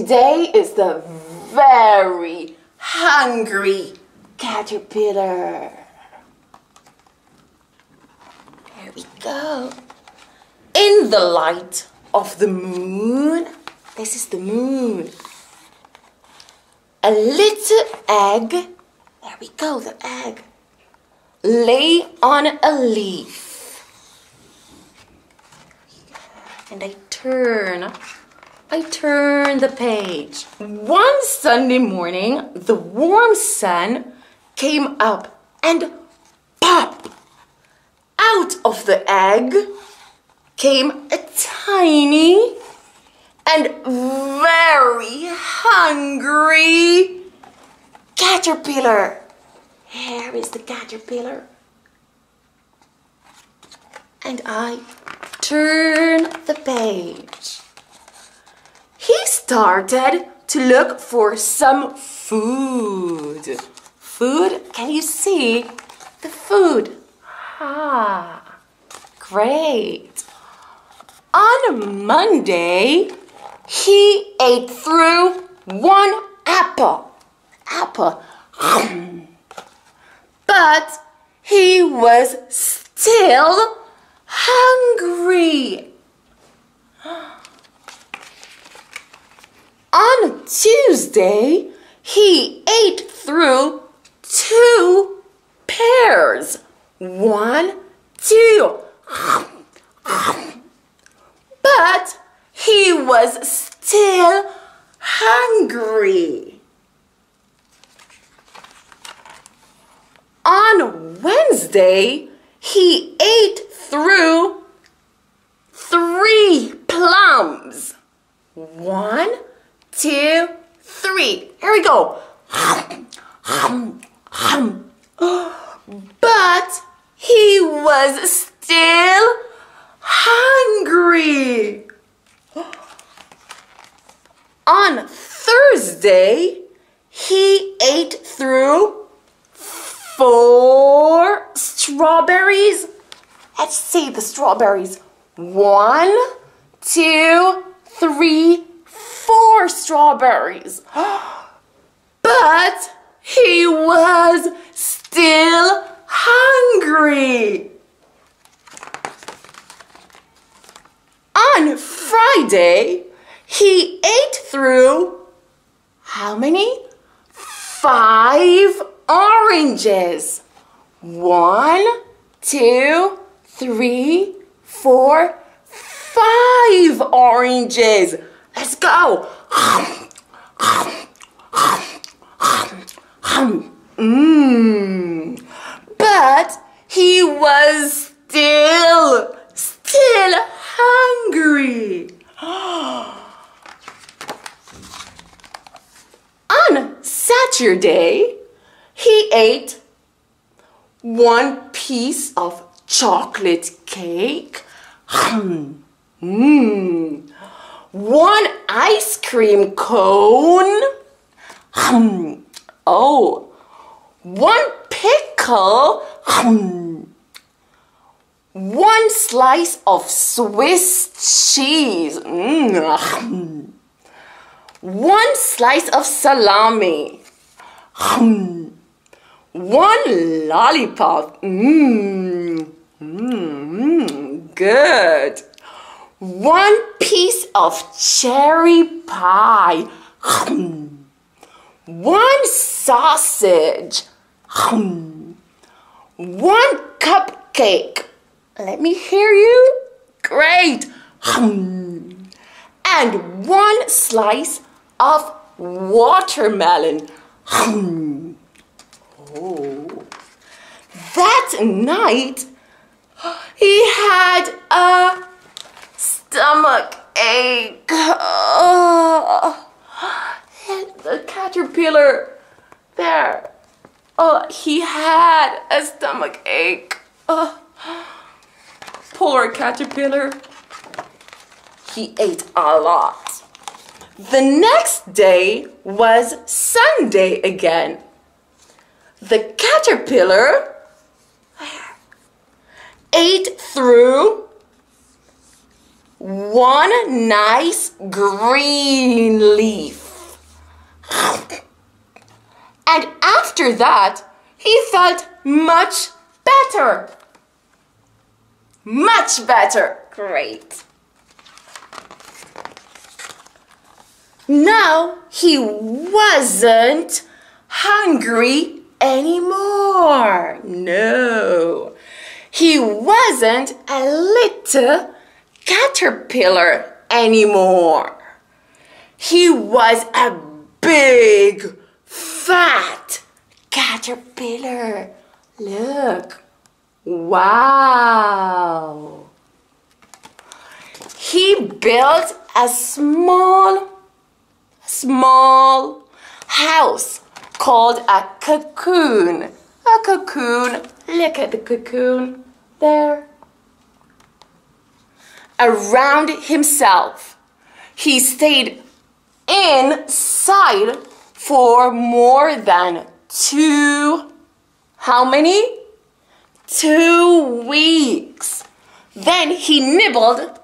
Today is the very hungry caterpillar. There we go. In the light of the moon, this is the moon. A little egg, there we go, the egg, lay on a leaf. And I turn I turn the page. One Sunday morning, the warm sun came up and pop! Out of the egg came a tiny and very hungry caterpillar. Here is the caterpillar. And I turn the page started to look for some food. Food? Can you see the food? Ah, great. On Monday, he ate through one apple. Apple. But he was still hungry. On Tuesday, he ate through two pears. One, two. But he was still hungry. On Wednesday, he ate through three plums. One, two, three. Here we go. But he was still hungry. On Thursday, he ate through four strawberries. Let's see the strawberries. One, two, three, four strawberries. but he was still hungry. On Friday, he ate through how many? Five oranges. One, two, three, four, five oranges. Let's go. Mmm. But he was still, still hungry. On Saturday, he ate one piece of chocolate cake. Mmm one ice cream cone. Um, oh, one pickle. Um, one slice of Swiss cheese. Mm, one slice of salami. Um, one lollipop. Mmm. Mmm. Good one piece of cherry pie, one sausage, one cupcake. Let me hear you. Great. And one slice of watermelon. Oh. That night, he had a stomach ache. Oh, the caterpillar there. Oh, he had a stomach ache. Oh, poor caterpillar. He ate a lot. The next day was Sunday again. The caterpillar ate through one nice green leaf. And after that, he felt much better. Much better. Great. Now he wasn't hungry anymore. No. He wasn't a little caterpillar anymore. He was a big, fat caterpillar. Look. Wow. He built a small, small house called a cocoon. A cocoon. Look at the cocoon there. Around himself. He stayed inside for more than two, how many? Two weeks. Then he nibbled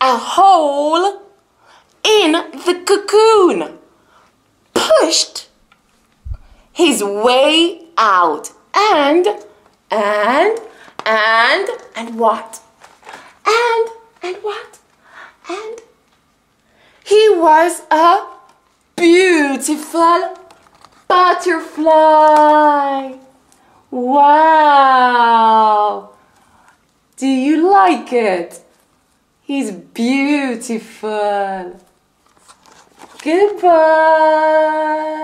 a hole in the cocoon, pushed his way out, and, and, and, and what? And, and what? And he was a beautiful butterfly. Wow! Do you like it? He's beautiful. Goodbye.